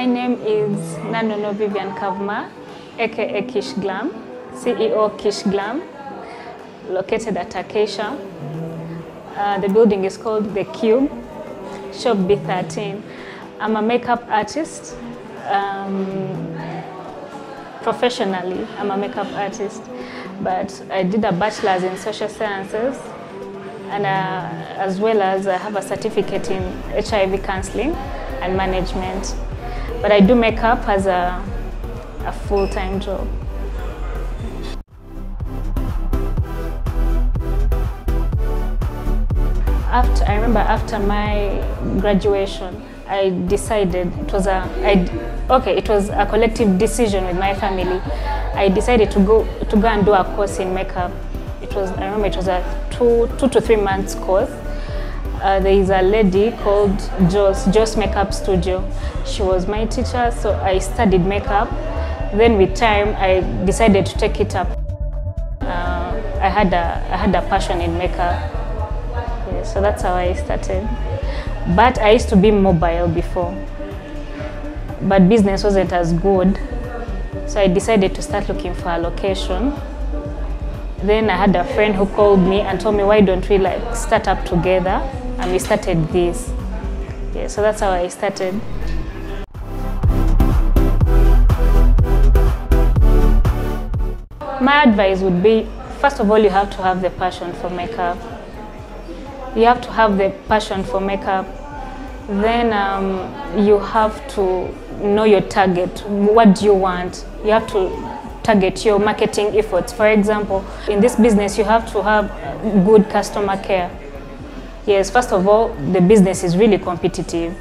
My name is Nanono Vivian Kavuma, aka Kish Glam, CEO Kish Glam, located at Acacia. Uh, the building is called The Cube, Shop B13. I'm a makeup artist. Um, professionally, I'm a makeup artist, but I did a bachelor's in social sciences and uh, as well as I have a certificate in HIV counseling and management. But I do makeup as a, a full-time job. After, I remember after my graduation, I decided it was a I, okay it was a collective decision with my family. I decided to go to go and do a course in makeup. It was I remember it was a two two to three months course. Uh, there is a lady called Joss Joss Makeup Studio. She was my teacher, so I studied makeup. Then with time, I decided to take it up. Uh, I had a I had a passion in makeup, yeah, so that's how I started. But I used to be mobile before. But business wasn't as good. So I decided to start looking for a location. Then I had a friend who called me and told me, why don't we like start up together? And we started this. Yeah, so that's how I started. My advice would be, first of all, you have to have the passion for makeup you have to have the passion for makeup. Then um, you have to know your target. What do you want? You have to target your marketing efforts. For example, in this business, you have to have good customer care. Yes, first of all, the business is really competitive.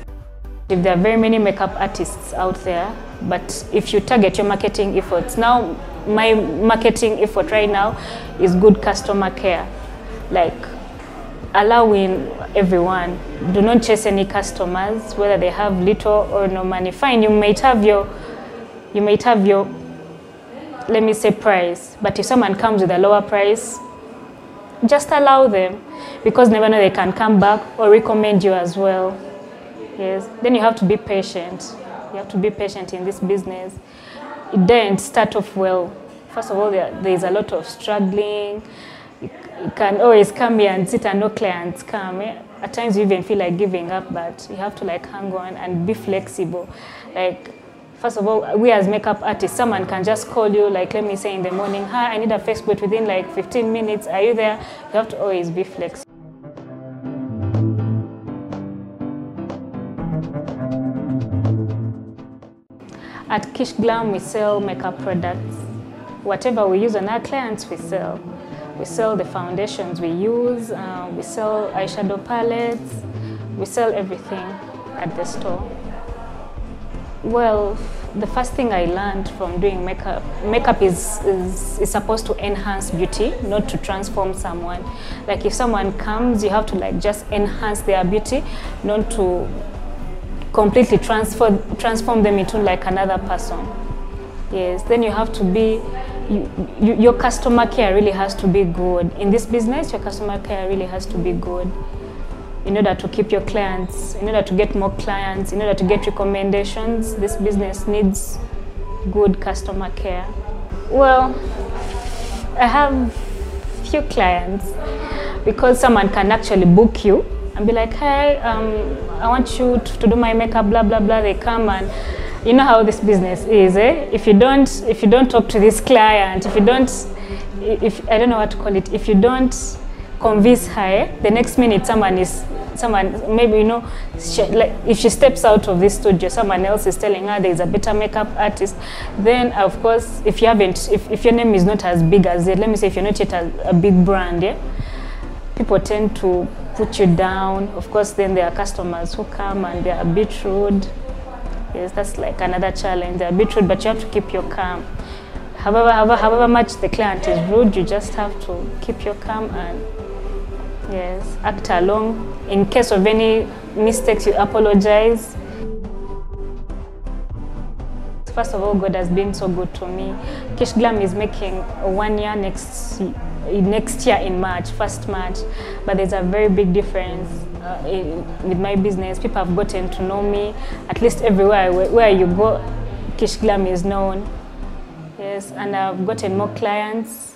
If there are very many makeup artists out there, but if you target your marketing efforts, now my marketing effort right now is good customer care. Like allowing everyone do not chase any customers whether they have little or no money fine you might have your you might have your let me say price but if someone comes with a lower price just allow them because never know they can come back or recommend you as well yes then you have to be patient you have to be patient in this business it didn't start off well first of all there, is a lot of struggling you can always come here and sit and no clients come. Eh? At times you even feel like giving up, but you have to like hang on and be flexible. Like, first of all, we as makeup artists, someone can just call you, like let me say in the morning, hi, I need a face boot within like 15 minutes. Are you there? You have to always be flexible. At Kish Glam, we sell makeup products. Whatever we use on our clients, we sell. We sell the foundations we use, uh, we sell eyeshadow palettes, we sell everything at the store. Well, the first thing I learned from doing makeup, makeup is, is, is supposed to enhance beauty, not to transform someone. Like if someone comes, you have to like just enhance their beauty, not to completely transfer, transform them into like another person. Yes, then you have to be you, you, your customer care really has to be good. In this business, your customer care really has to be good in order to keep your clients, in order to get more clients, in order to get recommendations. This business needs good customer care. Well, I have few clients because someone can actually book you and be like, hey, um, I want you to, to do my makeup, blah, blah, blah. They come and you know how this business is, eh? If you don't, if you don't talk to this client, if you don't, if I don't know what to call it, if you don't convince her, the next minute someone is, someone maybe you know, she, like if she steps out of this studio, someone else is telling her there is a better makeup artist. Then of course, if you haven't, if, if your name is not as big as it, let me say if you're not yet a, a big brand, yeah, people tend to put you down. Of course, then there are customers who come and they are a bit rude. Yes, that's like another challenge. They're a bit rude, but you have to keep your calm. However, however, however much the client is rude, you just have to keep your calm and yes, act along. In case of any mistakes, you apologize. first of all, God has been so good to me. Kish Glam is making one year next next year in March, first March, but there's a very big difference uh, in, with my business. People have gotten to know me, at least everywhere where, where you go, Kish Glam is known. Yes, and I've gotten more clients